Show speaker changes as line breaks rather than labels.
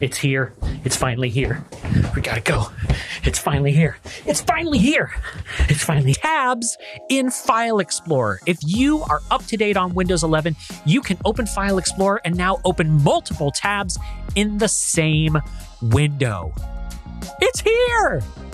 It's here. It's finally here. We gotta go. It's finally here. It's finally here. It's finally tabs in File Explorer. If you are up to date on Windows 11, you can open File Explorer and now open multiple tabs in the same window. It's here.